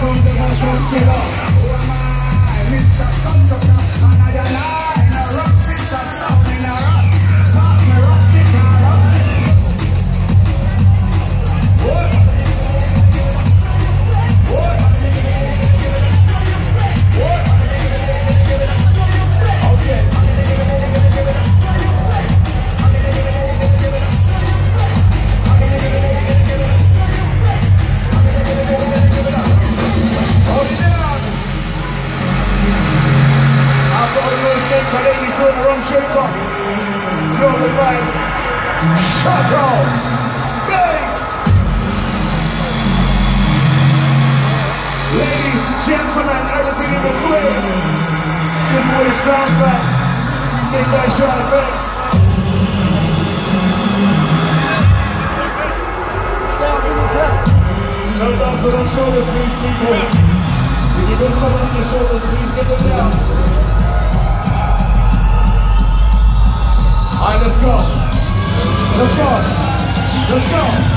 From the. Who am I? Mr. Thunderstruck, and I am gentlemen, everything in between. This is what it sounds like. Big guy Shy FX. Hold on to the shoulders, please, people. Let's go.